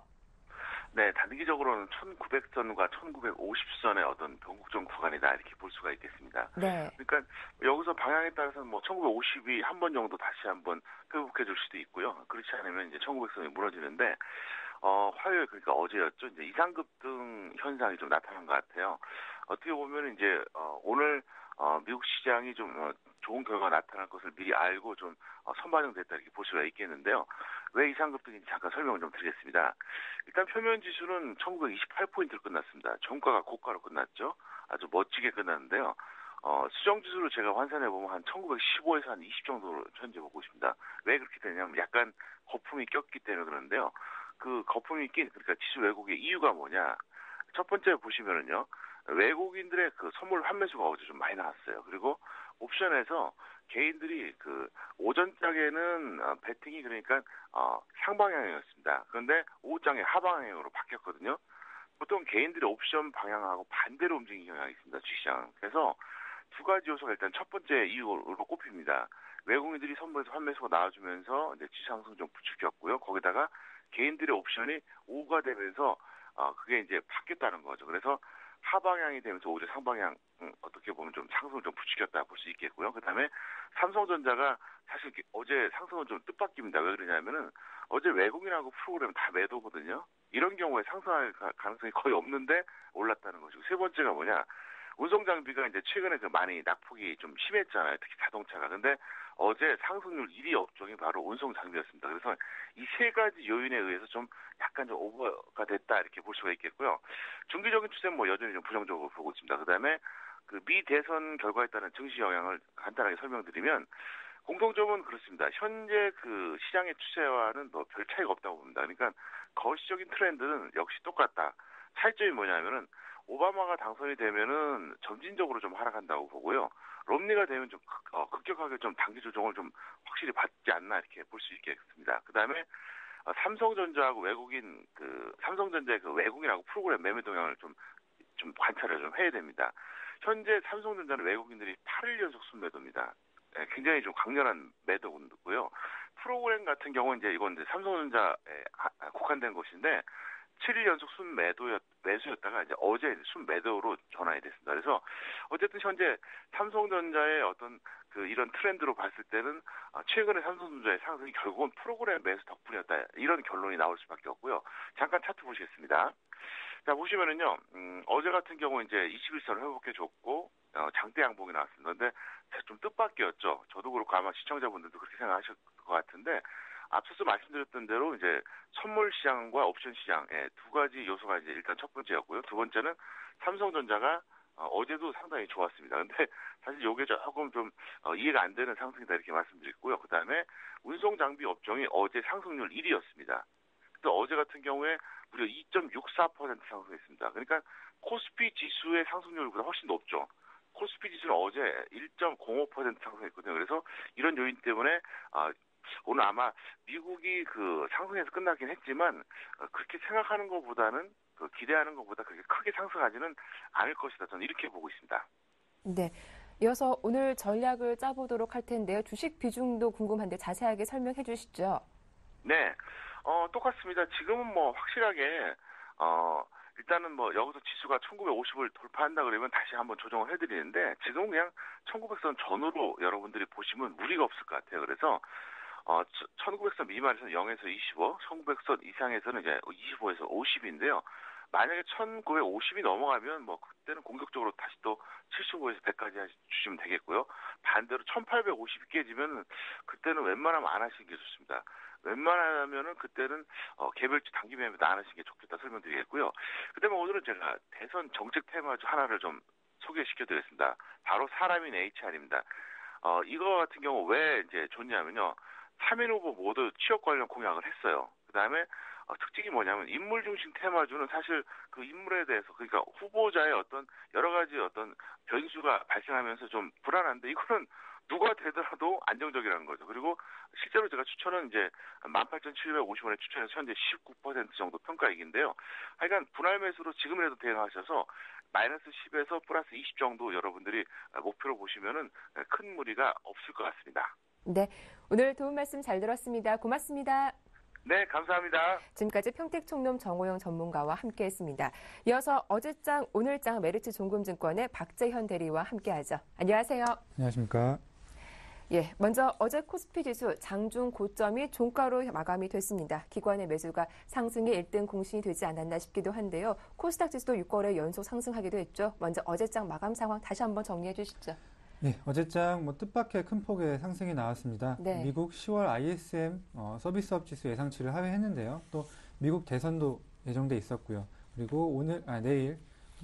네, 단기적으로는 1900선과 1950선의 어떤 변곡점 구간이다 이렇게 볼 수가 있겠습니다. 네. 그러니까 여기서 방향에 따라서는 뭐 1950이 한 번 정도 다시 한번 회복해 줄 수도 있고요. 그렇지 않으면 이제 1900선이 무너지는데 어, 화요일 그러니까 어제였죠. 이제 이상급 등 현상이 좀 나타난 것 같아요. 어떻게 보면 이제 어, 오늘 어, 미국 시장이 좀 어, 좋은 결과가 나타날 것을 미리 알고 좀 어, 선반영됐다 이렇게 볼 수가 있겠는데요. 왜 이상급 등인지 잠깐 설명을 좀 드리겠습니다. 일단 표면 지수는 1928포인트로 끝났습니다. 종가가 고가로 끝났죠. 아주 멋지게 끝났는데요. 어, 수정 지수로 제가 환산해 보면 한 1915에서 한 20 정도로 현재 보고 있습니다. 왜 그렇게 되냐면 약간 거품이 꼈기 때문에 그러는데요. 그 거품이 낀 그러니까 지수 왜곡의 이유가 뭐냐? 첫 번째 보시면은요. 외국인들의 그 선물 환매수가 어제 좀 많이 나왔어요. 그리고 옵션에서 개인들이 그 오전장에는 어, 배팅이 그러니까 어, 상방향이었습니다. 그런데 오후장에 하방향으로 바뀌었거든요. 보통 개인들이 옵션 방향하고 반대로 움직이는 경향이 있습니다. 주시장. 그래서 두 가지 요소가 일단 첫 번째 이유로 꼽힙니다. 외국인들이 선물에서 환매수가 나와주면서 이제 지상승 좀 부추겼고요. 거기다가 개인들의 옵션이 오후가 되면서 어, 그게 이제 바뀌었다는 거죠. 그래서 하방향이 되면서 오히려 상방향 음, 어떻게 보면 좀 상승을 좀 부추겼다 볼 수 있겠고요. 그다음에 삼성전자가 사실 어제 상승은 좀 뜻밖입니다. 왜 그러냐면은 어제 외국인하고 프로그램 다 매도거든요. 이런 경우에 상승할 가능성이 거의 없는데 올랐다는 것이고 세 번째가 뭐냐 운송 장비가 이제 최근에 그 많이 낙폭이 좀 심했잖아요. 특히 자동차가. 근데 어제 상승률 1위 업종이 바로 운송 장비였습니다. 그래서 이 세 가지 요인에 의해서 좀 약간 좀 오버가 됐다 이렇게 볼 수가 있겠고요. 중기적인 추세는 뭐 여전히 좀 부정적으로 보고 있습니다. 그다음에 그 미 대선 결과에 따른 증시 영향을 간단하게 설명드리면 공통점은 그렇습니다. 현재 그 시장의 추세와는 뭐 별 차이가 없다고 봅니다. 그러니까 거시적인 트렌드는 역시 똑같다. 차이점이 뭐냐면은 오바마가 당선이 되면은 점진적으로 좀 하락한다고 보고요. 롬니가 되면 좀 극, 어, 급격하게 좀 단기 조정을 좀 확실히 받지 않나 이렇게 볼 수 있겠습니다. 그 다음에 어, 삼성전자하고 외국인 그 삼성전자의 그 외국인하고 프로그램 매매 동향을 좀 좀 관찰을 좀 해야 됩니다. 현재 삼성전자는 외국인들이 8일 연속 순매도입니다. 네, 굉장히 좀 강렬한 매도군이고요. 프로그램 같은 경우는 이제 이건 이제 삼성전자에 국한된 것인데 7일 연속 순 매도였 매수였다가 이제 어제 순 매도로 전환이 됐습니다. 그래서 어쨌든 현재 삼성전자의 어떤 그 이런 트렌드로 봤을 때는 아, 최근에 삼성전자의 상승이 결국은 프로그램 매수 덕분이었다 이런 결론이 나올 수밖에 없고요. 잠깐 차트 보시겠습니다. 자 보시면은요 음, 어제 같은 경우 이제 21선을 회복해 줬고 어, 장대 양봉이 나왔습니다. 근데 좀 뜻밖이었죠. 저도 그렇고 아마 시청자분들도 그렇게 생각하실 것 같은데 앞서서 말씀드렸던 대로 이제 선물 시장과 옵션 시장 예, 두 가지 요소가 이제 일단 첫 번째였고요. 두 번째는 삼성전자가 어, 어제도 상당히 좋았습니다. 근데 사실 이게 조금 좀 어, 이해가 안 되는 상승이다 이렇게 말씀드렸고요. 그 다음에 운송 장비 업종이 어제 상승률 1위였습니다. 또 어제 같은 경우에 무려 2.64% 상승했습니다. 그러니까 코스피 지수의 상승률보다 훨씬 높죠. 코스피 지수는 어제 1.05% 상승했거든요. 그래서 이런 요인 때문에 아, 오늘 아마 미국이 그 상승해서 끝나긴 했지만 어, 그렇게 생각하는 것보다는 그 기대하는 것보다 그렇게 크게 상승하지는 않을 것이다. 저는 이렇게 보고 있습니다. 네. 이어서 오늘 전략을 짜보도록 할 텐데요. 주식 비중도 궁금한데 자세하게 설명해 주시죠. 네. 어, 똑같습니다. 지금은 뭐 확실하게 어, 일단은 뭐 여기서 지수가 1950을 돌파한다 그러면 다시 한번 조정을 해드리는데 지금은 그냥 1900선 전후로 여러분들이 보시면 무리가 없을 것 같아요. 그래서 어, 1900선 미만에서는 0에서 25, 1900선 이상에서는 이제 25에서 50인데요. 만약에 1950이 넘어가면 뭐 그때는 공격적으로 다시 또 75에서 100까지 주시면 되겠고요. 반대로 1850이 깨지면 그때는 웬만하면 안 하시는 게 좋습니다. 웬만하면은 그때는 어, 개별주 단기 매매도 안 하시는 게 좋겠다 설명드리겠고요. 그다음에 오늘은 제가 대선 정책 테마 중 하나를 좀 소개시켜드리겠습니다. 바로 사람인 HR입니다. 어, 이거 같은 경우 왜 이제 좋냐면요. 3인 후보 모두 취업 관련 공약을 했어요. 그 다음에 어, 특징이 뭐냐면 인물 중심 테마주는 사실 그 인물에 대해서 그러니까 후보자의 어떤 여러 가지 어떤 변수가 발생하면서 좀 불안한데 이거는 누가 되더라도 안정적이라는 거죠. 그리고 실제로 제가 추천은 이제 18,750원에 추천해서 현재 19% 정도 평가액인데요. 하여간 분할 매수로 지금이라도 대응하셔서 마이너스 10에서 플러스 20 정도 여러분들이 목표로 보시면은 큰 무리가 없을 것 같습니다. 네. 오늘 도움 말씀 잘 들었습니다. 고맙습니다. 네, 감사합니다. 지금까지 평택총롬 정호영 전문가와 함께했습니다. 이어서 어제장, 오늘장 메리츠 종금증권의 박재현 대리와 함께하죠. 안녕하세요. 안녕하십니까. 예, 먼저 어제 코스피 지수 장중 고점이 종가로 마감이 됐습니다. 기관의 매수가 상승의 1등 공신이 되지 않았나 싶기도 한데요. 코스닥 지수도 6거래 연속 상승하기도 했죠. 먼저 어제장 마감 상황 다시 한번 정리해 주시죠. 네, 어제장 뭐 뜻밖의 큰 폭의 상승이 나왔습니다. 네. 미국 10월 ISM 어, 서비스업 지수 예상치를 하회했는데요. 또 미국 대선도 예정돼 있었고요. 그리고 오늘 아 내일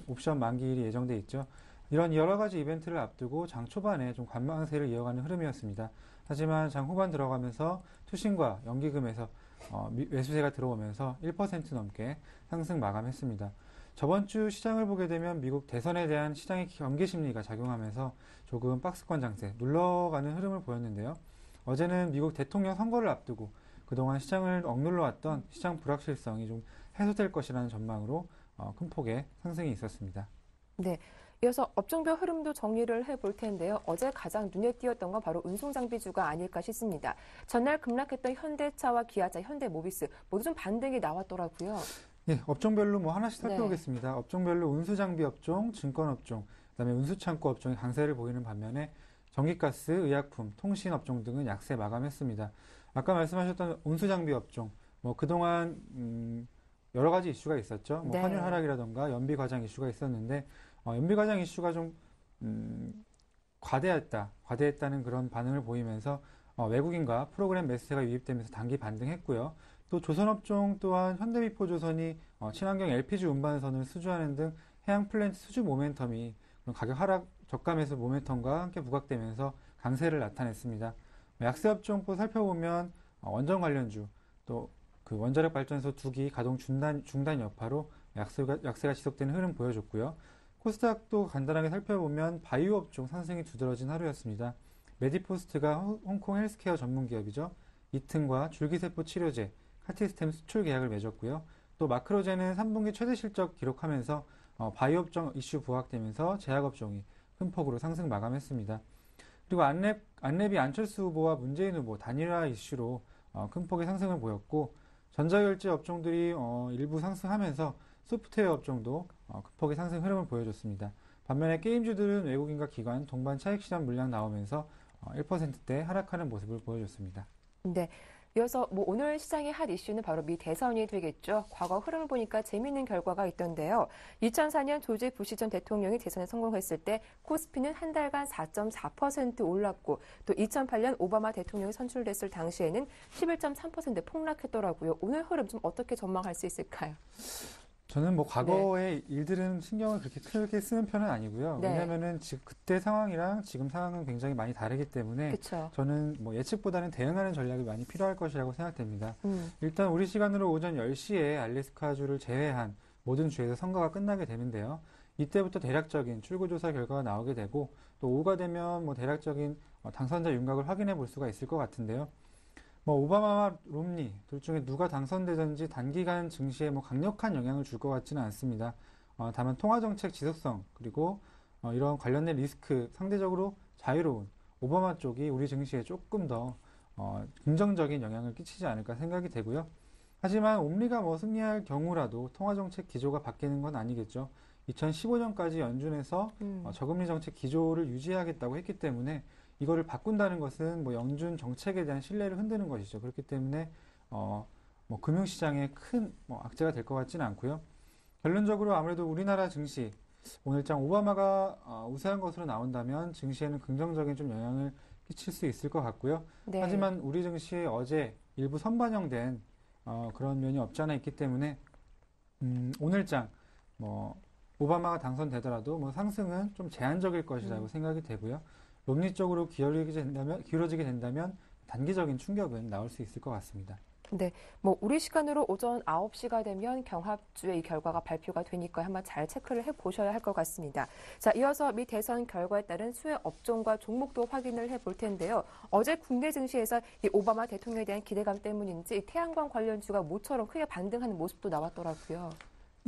옵션 만기일이 예정돼 있죠. 이런 여러 가지 이벤트를 앞두고 장 초반에 좀 관망세를 이어가는 흐름이었습니다. 하지만 장 후반 들어가면서 투신과 연기금에서 어, 매수세가 들어오면서 1% 넘게 상승 마감했습니다. 저번 주 시장을 보게 되면 미국 대선에 대한 시장의 경계 심리가 작용하면서 조금 박스권 장세 눌러가는 흐름을 보였는데요. 어제는 미국 대통령 선거를 앞두고 그동안 시장을 억눌러 왔던 시장 불확실성이 좀 해소될 것이라는 전망으로 어, 큰 폭의 상승이 있었습니다. 네. 이어서 업종별 흐름도 정리를 해볼 텐데요. 어제 가장 눈에 띄었던 건 바로 운송장비주가 아닐까 싶습니다. 전날 급락했던 현대차와 기아차, 현대모비스 모두 좀 반등이 나왔더라고요. 네, 업종별로 뭐 하나씩 살펴보겠습니다. 네. 업종별로 운수장비 업종, 증권업종, 그다음에 운수창고 업종이 강세를 보이는 반면에 전기가스, 의약품, 통신 업종 등은 약세 마감했습니다. 아까 말씀하셨던 운수장비 업종, 뭐 그동안 음, 여러 가지 이슈가 있었죠. 뭐 네. 환율 하락이라던가 연비 과장 이슈가 있었는데 어, 연비 과장 이슈가 좀 음, 과대했다, 과대했다는 그런 반응을 보이면서 어, 외국인과 프로그램 매수세가 유입되면서 단기 반등했고요. 또 조선업종 또한 현대미포조선이 어, 친환경 LPG 운반선을 수주하는 등 해양 플랜트 수주 모멘텀이 가격 하락 저가 매수 모멘텀과 함께 부각되면서 강세를 나타냈습니다. 약세업종 또 살펴보면 어, 원전 관련주 또 그 원자력 발전소 두 기 가동 중단, 중단 여파로 약세가, 약세가 지속되는 흐름 보여줬고요. 코스닥도 간단하게 살펴보면 바이오 업종 상승이 두드러진 하루였습니다. 메디포스트가 홍콩 헬스케어 전문 기업이죠. 이튼과 줄기세포 치료제, 카티스템 수출 계약을 맺었고요. 또 마크로제는 3분기 최대 실적 기록하면서 어, 바이오 업종 이슈 부각되면서 제약 업종이 큰 폭으로 상승 마감했습니다. 그리고 안랩, 안랩이 안철수 후보와 문재인 후보 단일화 이슈로 어, 큰 폭의 상승을 보였고 전자결제 업종들이 어, 일부 상승하면서 소프트웨어 업종도 어, 급하게 상승 흐름을 보여줬습니다. 반면에 게임주들은 외국인과 기관, 동반 차익 실현 물량 나오면서 어, 1%대 하락하는 모습을 보여줬습니다. 네. 이어서 뭐 오늘 시장의 핫 이슈는 바로 미 대선이 되겠죠. 과거 흐름을 보니까 재미있는 결과가 있던데요. 2004년 조지 부시 전 대통령이 대선에 성공했을 때 코스피는 한 달간 4.4% 올랐고 또 2008년 오바마 대통령이 선출됐을 당시에는 11.3% 폭락했더라고요. 오늘 흐름 좀 어떻게 전망할 수 있을까요? 저는 뭐 과거의 일들은 신경을 그렇게 크게 쓰는 편은 아니고요. 네. 왜냐면은 지금 그때 상황이랑 지금 상황은 굉장히 많이 다르기 때문에 그렇죠. 저는 뭐 예측보다는 대응하는 전략이 많이 필요할 것이라고 생각됩니다. 음, 일단 우리 시간으로 오전 10시에 알래스카주를 제외한 모든 주에서 선거가 끝나게 되는데요. 이때부터 대략적인 출구조사 결과가 나오게 되고 또 오후가 되면 뭐 대략적인 어, 당선자 윤곽을 확인해 볼 수가 있을 것 같은데요. 뭐 오바마와 롬니 둘 중에 누가 당선되든지 단기간 증시에 뭐 강력한 영향을 줄 것 같지는 않습니다. 어, 다만 통화 정책 지속성 그리고 어, 이런 관련된 리스크 상대적으로 자유로운 오바마 쪽이 우리 증시에 조금 더 어, 긍정적인 영향을 끼치지 않을까 생각이 되고요. 하지만 옴리가 뭐 승리할 경우라도 통화 정책 기조가 바뀌는 건 아니겠죠. 2015년까지 연준에서 음. 어, 저금리 정책 기조를 유지하겠다고 했기 때문에 이거를 바꾼다는 것은 뭐 연준 정책에 대한 신뢰를 흔드는 것이죠. 그렇기 때문에 어, 뭐 금융시장에 큰 뭐 악재가 될 것 같지는 않고요. 결론적으로 아무래도 우리나라 증시 오늘장 오바마가 어, 우세한 것으로 나온다면 증시에는 긍정적인 좀 영향을 끼칠 수 있을 것 같고요. 네. 하지만 우리 증시에 어제 일부 선반영된 어, 그런 면이 없지 않아 있기 때문에 음, 오늘장 뭐 오바마가 당선되더라도 뭐 상승은 좀 제한적일 것이라고 음. 생각이 되고요. 쪽으로 기울어지게 된다면 기울어지게 된다면 단기적인 충격은 나올 수 있을 것 같습니다. 뭐 우리 시간으로 오전 9시가 되면 경합주의 이 결과가 발표가 되니까 한번 잘 체크를 해 보셔야 할 것 같습니다. 자, 이어서 미 대선 결과에 따른 수혜 업종과 종목도 확인을 해 볼 텐데요. 어제 국내 증시에서 이 오바마 대통령에 대한 기대감 때문인지 이 태양광 관련주가 모처럼 크게 반등하는 모습도 나왔더라고요.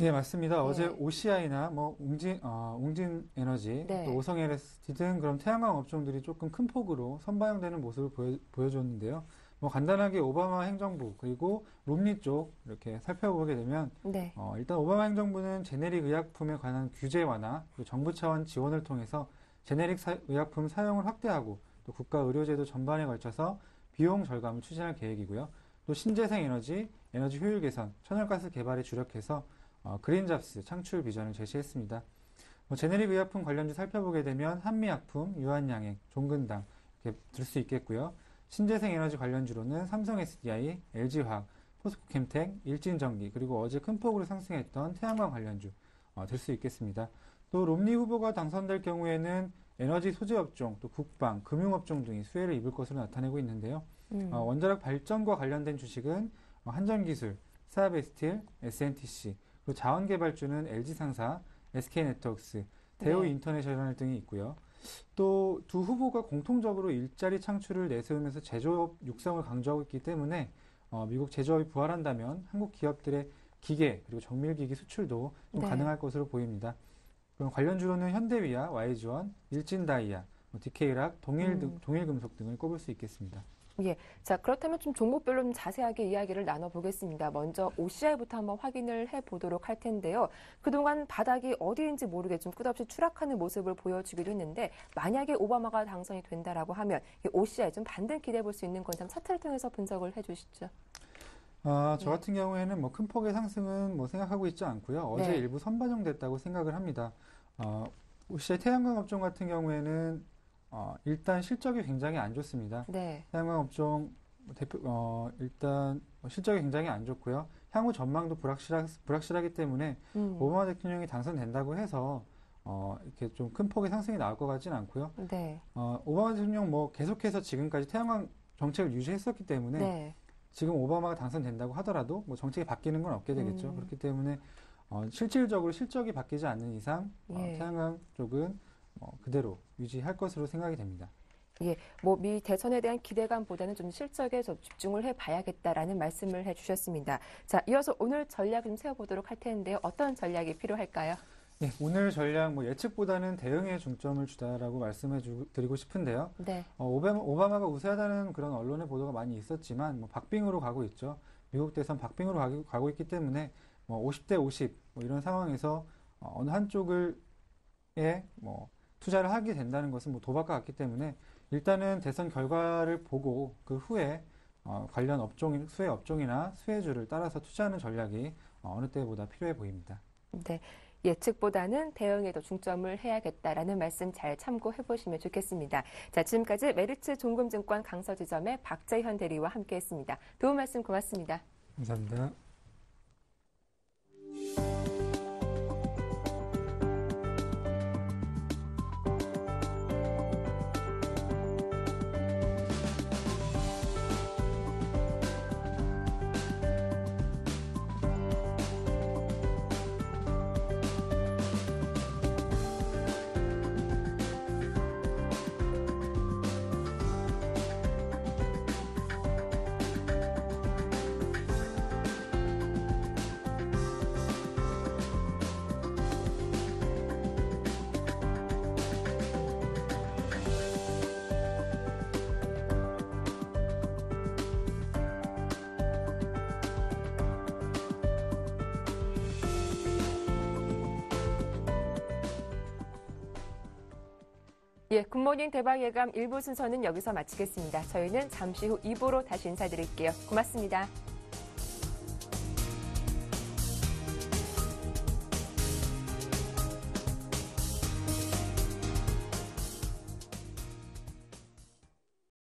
네, 맞습니다. 네. 어제 OCI나 뭐 웅진, 어, 웅진 에너지, 네. 또 오성 LST 등 그런 태양광 업종들이 조금 큰 폭으로 선반영되는 모습을 보여, 보여 줬는데요. 뭐 간단하게 오바마 행정부 그리고 롬니 쪽 이렇게 살펴보게 되면 네. 어, 일단 오바마 행정부는 제네릭 의약품에 관한 규제 완화, 그리고 정부 차원 지원을 통해서 제네릭 사- 의약품 사용을 확대하고 또 국가 의료제도 전반에 걸쳐서 비용 절감을 추진할 계획이고요. 또 신재생 에너지, 에너지 효율 개선, 천연가스 개발에 주력해서 어, 그린잡스 창출 비전을 제시했습니다. 뭐 제네릭 의약품 관련주 살펴보게 되면 한미약품, 유한양행, 종근당 이렇게 들 수 있겠고요. 신재생 에너지 관련주로는 삼성 SDI, LG화학, 포스코캠텍, 일진전기 그리고 어제 큰 폭으로 상승했던 태양광 관련주 어, 들 수 있겠습니다. 또 롬니 후보가 당선될 경우에는 에너지 소재 업종, 또 국방, 금융 업종 등이 수혜를 입을 것으로 나타내고 있는데요. 음. 어, 원자력 발전과 관련된 주식은 어, 한전기술, 세아베스틸, S&TC, 그리고 자원개발주는 LG상사, SK네트워크스, 대우 네. 인터내셔널 등이 있고요. 또 두 후보가 공통적으로 일자리 창출을 내세우면서 제조업 육성을 강조하고 있기 때문에 어, 미국 제조업이 부활한다면 한국 기업들의 기계 그리고 정밀기기 수출도 좀 네. 가능할 것으로 보입니다. 그럼 관련 주로는 현대위아, YG원, 일진다이아, 뭐 DK락, 동일 등, 음. 동일금속 등을 꼽을 수 있겠습니다. 자, 그렇다면 좀 종목별로 좀 자세하게 이야기를 나눠보겠습니다. 먼저 OCI부터 한번 확인을 해보도록 할 텐데요. 그동안 바닥이 어디인지 모르게 좀 끝없이 추락하는 모습을 보여주기도 했는데 만약에 오바마가 당선이 된다라고 하면 이 OCI 좀 반등 기대해 볼 수 있는 건지 차트를 통해서 분석을 해주시죠. 아, 저 네. 같은 경우에는 뭐 큰 폭의 상승은 뭐 생각하고 있지 않고요. 어제 네. 일부 선반영됐다고 생각을 합니다. 어, OCI 태양광 업종 같은 경우에는 어, 일단 실적이 굉장히 안 좋습니다. 네. 태양광 업종 대표 어, 일단 실적이 굉장히 안 좋고요. 향후 전망도 불확실하, 불확실하기 때문에 음. 오바마 대통령이 당선된다고 해서 어, 이렇게 좀 큰 폭의 상승이 나올 것 같지는 않고요. 네. 어, 오바마 대통령 뭐 계속해서 지금까지 태양광 정책을 유지했었기 때문에 네. 지금 오바마가 당선된다고 하더라도 뭐 정책이 바뀌는 건 없게 되겠죠. 음. 그렇기 때문에 어, 실질적으로 실적이 바뀌지 않는 이상 어, 예. 태양광 쪽은 어, 그대로 유지할 것으로 생각이 됩니다. 뭐미 대선에 대한 기대감보다는 좀 실적에 좀 집중을 해봐야겠다라는 말씀을 해주셨습니다. 자, 이어서 오늘 전략 좀 세워보도록 할 텐데요. 어떤 전략이 필요할까요? 네, 오늘 전략 뭐 예측보다는 대응에 중점을 주다라고 말씀해 주, 드리고 싶은데요. 네. 어, 오바마, 오바마 가 우세하다는 그런 언론의 보도가 많이 있었지만 뭐 박빙으로 가고 있죠. 미국 대선 박빙으로 가고, 가고 있기 때문에 뭐 50대 50 뭐 이런 상황에서 어, 어느 한쪽을 에뭐 투자를 하게 된다는 것은 뭐 도박과 같기 때문에 일단은 대선 결과를 보고 그 후에 어, 관련 업종, 수혜 업종이나 수혜주를 따라서 투자하는 전략이 어, 어느 때보다 필요해 보입니다. 네. 예측보다는 대응에 더 중점을 해야겠다라는 말씀 잘 참고해 보시면 좋겠습니다. 자, 지금까지 메리츠 종금증권 강서지점의 박재현 대리와 함께 했습니다. 도움 말씀 고맙습니다. 감사합니다. 굿모닝 대박 예감 1부 순서는 여기서 마치겠습니다. 저희는 잠시 후 2부로 다시 인사드릴게요. 고맙습니다.